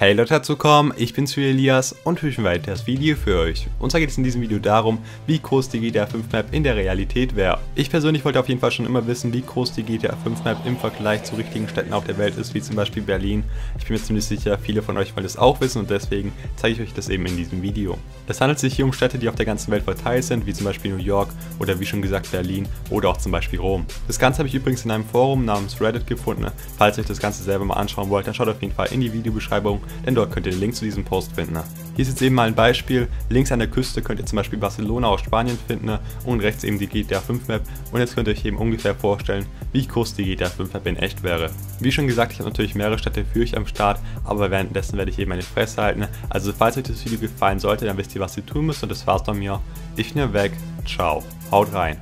Hey Leute, dazu kommen, ich bin's für Elias und für ein weiteres Video für euch. Und zwar geht es in diesem Video darum, wie groß die GTA 5 Map in der Realität wäre. Ich persönlich wollte auf jeden Fall schon immer wissen, wie groß die GTA 5 Map im Vergleich zu richtigen Städten auf der Welt ist, wie zum Beispiel Berlin. Ich bin mir ziemlich sicher, viele von euch wollen das auch wissen und deswegen zeige ich euch das eben in diesem Video. Es handelt sich hier um Städte, die auf der ganzen Welt verteilt sind, wie zum Beispiel New York oder wie schon gesagt Berlin oder auch zum Beispiel Rom. Das Ganze habe ich übrigens in einem Forum namens Reddit gefunden. Falls ihr euch das Ganze selber mal anschauen wollt, dann schaut auf jeden Fall in die Videobeschreibung denn dort könnt ihr den Link zu diesem Post finden. Hier ist jetzt eben mal ein Beispiel, links an der Küste könnt ihr zum Beispiel Barcelona aus Spanien finden und rechts eben die GTA 5 Map und jetzt könnt ihr euch eben ungefähr vorstellen, wie groß die GTA 5 Map in echt wäre. Wie schon gesagt, ich habe natürlich mehrere Städte für euch am Start, aber währenddessen werde ich eben meine Fresse halten. Also falls euch das Video gefallen sollte, dann wisst ihr was ihr tun müsst und das war's von mir. Ich bin weg, ciao, haut rein.